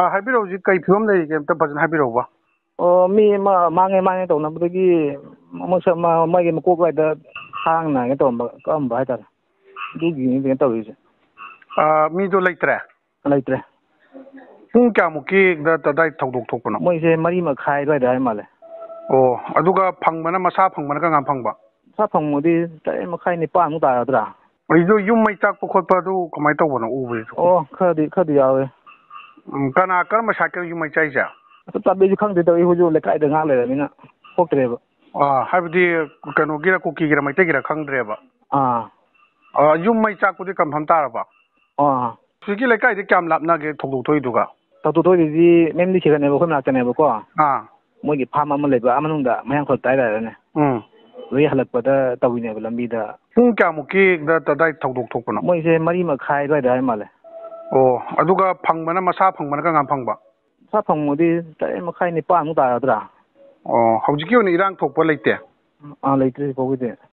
ꯑꯥ ꯍꯥꯏꯕꯤꯔꯛꯑꯣ ꯍꯧꯖꯤꯛ ꯀꯩ ꯐꯤꯕꯝ ꯂꯩꯔꯤꯒꯦ ꯑꯝꯇ ꯐꯖꯅ ꯍꯥꯏꯕꯤꯔꯛꯎꯕ ꯑꯣ ꯃꯤ ꯑꯃ ꯃꯥꯡꯉꯦ ꯃꯥꯡꯉꯦ ꯇꯧꯅꯕꯗꯒꯤ ꯃꯁꯛ ꯃꯥꯒꯤ ꯃꯀꯣꯛ ꯑꯗꯨꯋꯥꯏꯗ ꯊꯥꯡꯅ ꯀꯩꯅꯣ ꯇꯧꯔꯝꯕ ꯀꯛꯑꯝꯕ ꯍꯥꯏ ꯇꯥꯔꯦ ꯑꯗꯨꯒꯤꯅꯤ ꯀꯩꯅꯣ ꯇꯧꯔꯤꯁꯦ ꯃꯤꯗꯣ ꯂꯩꯇ꯭ꯔꯦ ꯂꯩꯇ꯭ꯔꯦ ꯄꯨꯡ ꯀꯌꯥꯃꯨꯛꯀꯤꯗ ꯑꯗꯥꯏ ꯊꯧꯗꯣꯛ ꯊꯣꯛꯄꯅꯣ ꯃꯣꯏꯁꯦ ꯃꯔꯤ ꯃꯈꯥꯏ ꯑꯗꯨꯋꯥꯏꯗ ꯍꯥꯏ ꯃꯥꯜꯂꯦ ꯑꯣ ꯑꯗꯨꯒ ꯐꯪꯕꯅ ꯃꯁꯥ ꯐꯪꯕꯅ ꯀꯔꯝ ꯀꯥꯟ ꯐꯪꯕ ꯃꯁꯥ ꯐꯪꯕꯗꯤ ꯇꯔꯦꯠ ꯃꯈꯥꯏ ꯅꯤꯄꯥꯟꯃꯨꯛ ꯇꯥꯔꯗ꯭ꯔꯥ ꯑꯩꯗꯣ ꯌꯨꯝ ꯃꯩ ꯆꯥꯛꯄ ꯈꯣꯠꯄ ꯑꯗꯨ ꯀꯃꯥꯏꯅ ꯇꯧꯕꯅꯣ ꯎꯕꯗꯨ ꯑꯣ ꯈꯔꯗꯤ ꯈꯔꯗꯤ ꯌꯥꯎꯋꯦ ꯎꯝ ꯀꯅꯥ ꯀꯔꯝꯕ ꯁꯥꯏꯠꯀꯤ ꯌꯨꯝ ꯃꯩ ꯆꯥꯛꯏꯁꯦ ꯆꯞ ꯆꯥꯕꯤ ꯑꯩꯁꯨ ꯈꯪꯗꯦ ꯇꯧꯏ ꯑꯩꯈꯣꯏꯁꯨ ꯂꯩꯀꯥꯏꯗ ꯉꯥꯏꯍꯥꯛ ꯂꯩꯔꯃꯤꯅ ꯊꯣꯛꯇ꯭ꯔꯦꯕ ꯑꯥ ꯍꯥꯏꯕꯗꯤ ꯀꯩꯅꯣꯒꯤꯔ ꯀꯨꯀꯤꯒꯤꯔ ꯃꯩꯇꯩꯒꯤꯔ ꯈꯪꯗ꯭ꯔꯦꯕ ꯑꯥ ꯌꯨꯝ ꯃꯩ ꯆꯥꯛꯄꯗꯤ ꯀꯟꯐꯥꯔꯝ ꯇꯥꯔꯕ ꯑꯥ ꯍꯧꯖꯤꯛꯀꯤ ꯂꯩꯀꯥꯏꯗꯤ ꯀꯌꯥꯝ ꯂꯥꯞꯅꯒꯦ ꯊꯧꯗꯣꯛ ꯊꯣꯛꯏꯗꯨꯒ ꯊꯧꯗꯣꯛ ꯊꯣꯛꯏꯗꯨꯗꯤ ꯃꯦꯟ ꯁꯤꯈꯠꯅꯦꯕ ꯑꯩꯈꯣꯏ ꯃꯅꯥꯛꯇꯅꯦꯕꯀꯣ ꯑꯥ ꯃꯣꯏꯒꯤ ꯐꯥꯔꯝ ꯑꯃ ꯂꯩꯕ ꯑꯥ ꯃꯅꯨꯡꯗ ꯃꯌꯥꯡ ꯍꯥꯏꯇꯥꯔꯦꯅꯦ ꯎꯝ ꯑꯗꯨꯒꯤ ꯍꯜꯂꯛꯄꯗ ꯇꯧꯔꯤꯅꯦꯕ ꯂꯝꯕꯤꯗ ꯄꯨꯡ ꯀꯌꯥꯃꯨꯛꯀꯤꯗ ꯑꯗꯥꯏ ꯊꯧꯗꯣꯛ ꯊꯣꯛꯄꯅꯣ ꯃꯣꯏꯁꯦ ꯃꯔꯤ ꯃꯈꯥꯏ ꯑꯗꯨꯋꯥꯏꯗ ꯍꯥꯏ ꯃꯥꯜꯂꯦ ꯑꯣ ꯑꯗꯨꯒ ꯐꯪꯕꯅ ꯃꯁꯥ ꯐꯪꯕꯅ ꯀꯔꯝ ꯀꯥꯟ ꯐꯪꯕ ꯃꯁꯥ ꯐꯪꯕꯗꯤ ꯇꯔꯦꯠ ꯃꯈꯥꯏ ꯅꯤꯄꯥꯟꯃꯨꯛ ꯇꯥꯔꯗ꯭ꯔꯥ ꯑꯣ ꯍꯧꯖꯤꯛꯀꯤ ꯑꯣꯏꯅ ꯏꯔꯥꯡ ꯊꯣꯛꯄ ꯂꯩꯇꯦ ꯑꯥ ꯂꯩꯇ꯭ꯔꯤ ꯍꯧꯖꯤꯛ ꯐꯥꯎꯒꯤꯗꯤ